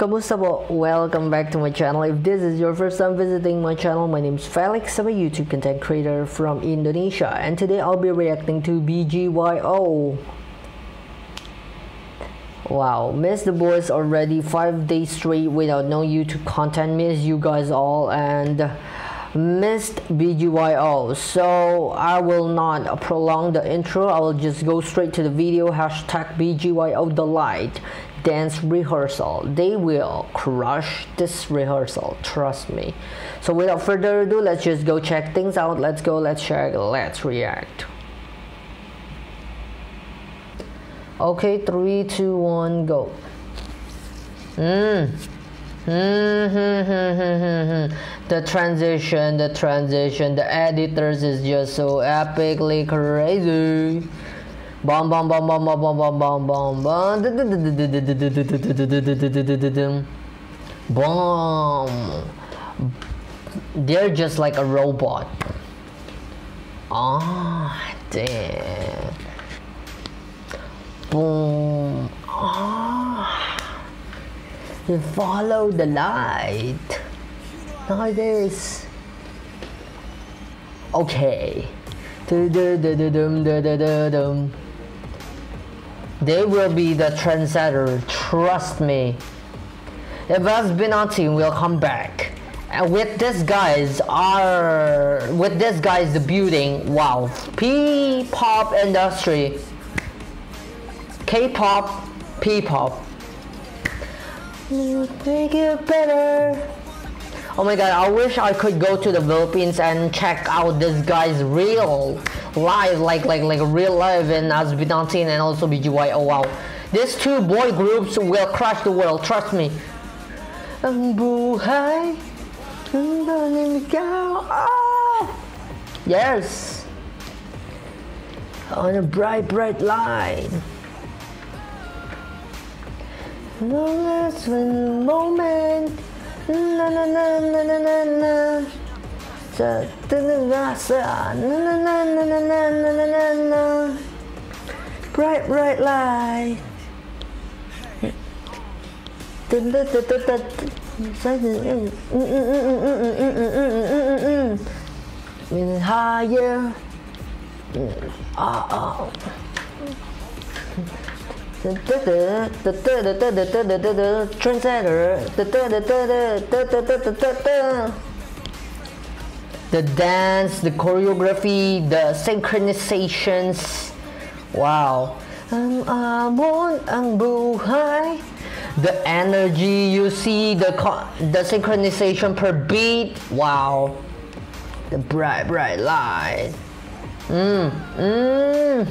Kamusta po? Welcome back to my channel. If this is your first time visiting my channel, my name is Felix. I'm a YouTube content creator from Indonesia and today I'll be reacting to BGYO. Wow, miss the boys already 5 days straight without no YouTube content. Miss you guys all and missed BGYO. So I will not prolong the intro. I will just go straight to the video. Hashtag BGYO the light dance rehearsal. They will crush this rehearsal. Trust me. So without further ado, let's just go check things out. Let's go. Let's check. Let's react. Okay, three, two, one, go. Mm. Mm-hmm. the transition, the transition, the editors is just so epically crazy. Bom bom bom bom bom bom bom bom bom bom. They're just like a robot. Oh, damn. Boom. Oh. You follow the light. Nice. Okay. They will be the trendsetter, trust me. If SB19 will come back. And with this guys are with this guys debuting, wow. P-pop industry. K-pop, P-pop. Make it better. Oh my god, I wish I could go to the Philippines and check out this guy's real live, like like like real live in SB19 and also BGY. Oh wow. These two boy groups will crush the world, trust me. Oh! Yes. On a bright, bright line. No less than moment. Na na na na na na Bright bright light. Higher. Oh, oh. Trendsetter. The dance, the choreography, the synchronizations. Wow. Ang amon ang buhay. The energy you see, the the synchronization per beat. Wow. The bright, bright light. Mmm. Mmm.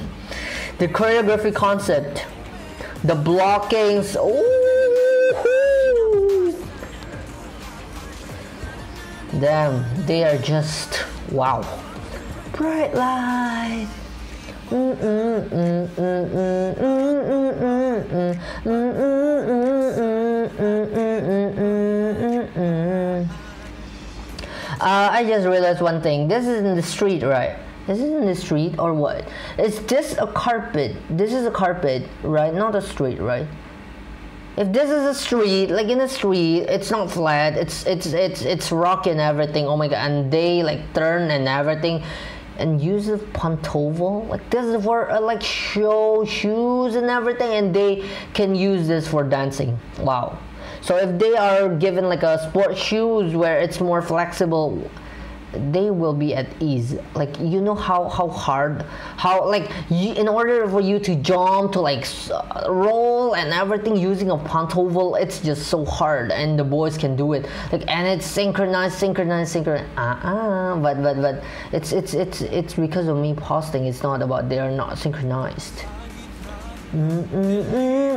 The choreography concept the blockings. Ooh. Damn, they are just wow. Bright light. Uh, I just realized one thing. This is in the street, right? This is in the street or what? Is this a carpet? This is a carpet, right? Not a street, right? If this is a street, like in a street, it's not flat. It's it's it's it's rock and everything. Oh my god! And they like turn and everything, and use the pantofel. Like this is for uh, like show shoes and everything, and they can use this for dancing. Wow. So if they are given like a sport shoes where it's more flexible, they will be at ease. Like you know how how hard how like you, in order for you to jump to like roll and everything using a pantofel it's just so hard and the boys can do it. Like and it's synchronized synchronized synchronized. Uh-uh but but but it's it's it's it's because of me posting. It's not about they are not synchronized. Mm -mm -mm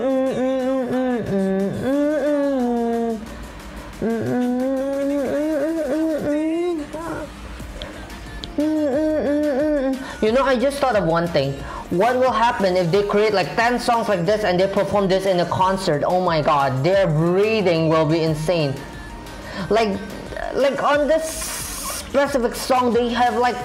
You know, I just thought of one thing. What will happen if they create like 10 songs like this and they perform this in a concert? Oh my god, their breathing will be insane. Like, like on this specific song, they have like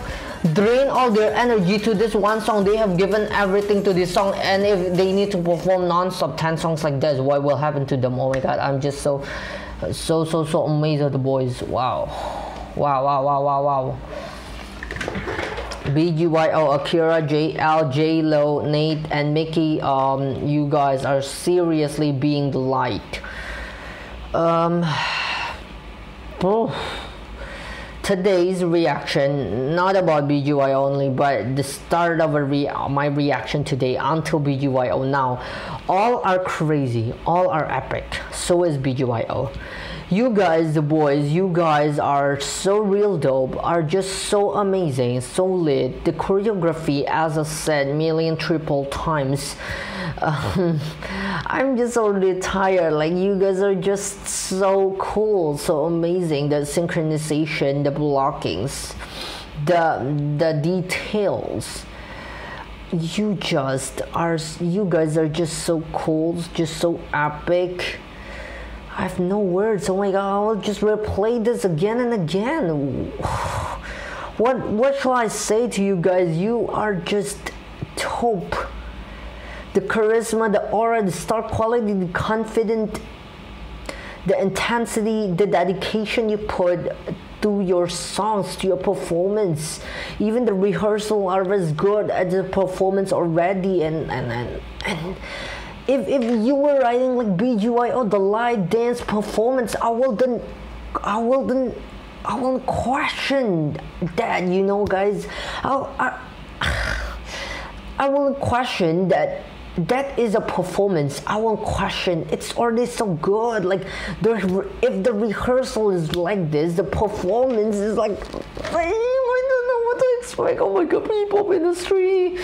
drain all their energy to this one song they have given everything to this song and if they need to perform non-stop 10 songs like this what will happen to them oh my god i'm just so so so so amazed at the boys wow wow wow wow wow wow BGYO, Akira, JL, Gelo, Nate, and Mikki, um, you guys are seriously being the light. Um, oh today's reaction not about BGY only but the start of rea my reaction today until BGYO now all are crazy all are epic so is BGYO you guys the boys you guys are so real dope are just so amazing so lit. The choreography as i said million triple times. Um, i'm just already tired like you guys are just so cool so amazing the synchronization the blockings the the details. You just are you guys are just so cool just so epic I have no words. Oh my god, I will just replay this again and again. What what shall I say to you guys? You are just top. The charisma, the aura, the star quality, the confident, the intensity, the dedication you put to your songs, to your performance. Even the rehearsal are as good as the performance already and and and, and if, if you were writing like BGY the live dance performance, I wouldn't, I wouldn't, I wouldn't question that, you know, guys. I, I, I won't question that that is a performance. I won't question. It's already so good. Like the if the rehearsal is like this, the performance is like like, oh my god, P-pop industry.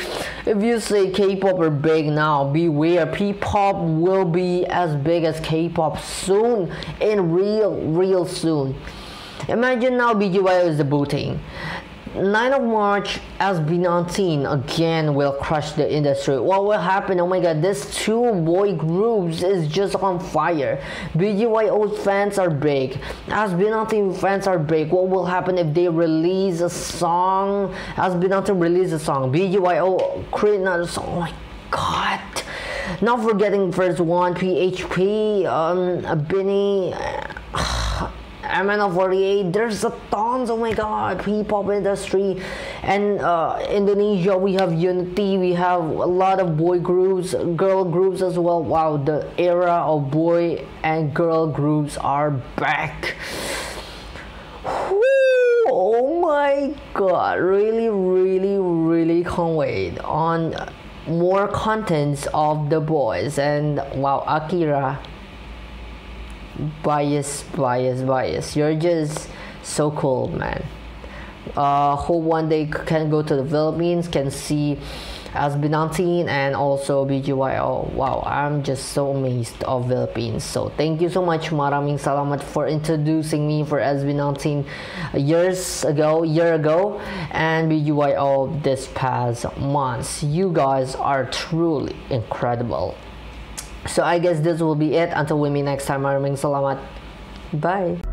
If you say K-pop are big now, beware. P-pop will be as big as K-pop soon, and real, real soon. Imagine now BGY is debuting. 9 of March SB19 again will crush the industry. What will happen? Oh my god, this two boy groups is just on fire. BGYO fans are big. SB19 fans are big. What will happen if they release a song? SB19 release a song. BGYO create another song. Oh my god. Not forgetting first one, PHP, um, BINI. MNL48, there's a tons, oh my god, P-pop industry. And uh, Indonesia, we have Unity, we have a lot of boy groups, girl groups as well. Wow, the era of boy and girl groups are back. oh my god, really, really, really can't wait on more contents of the boys and wow akira bias bias bias you're just so cool man uh hope one day can go to the philippines can see SB19 and also BGYO. Wow, I'm just so amazed of Philippines. So thank you so much. Maraming salamat for introducing me for SB19 years ago, year ago, and BGYO this past months. You guys are truly incredible. So I guess this will be it. Until we meet next time, maraming salamat. Bye!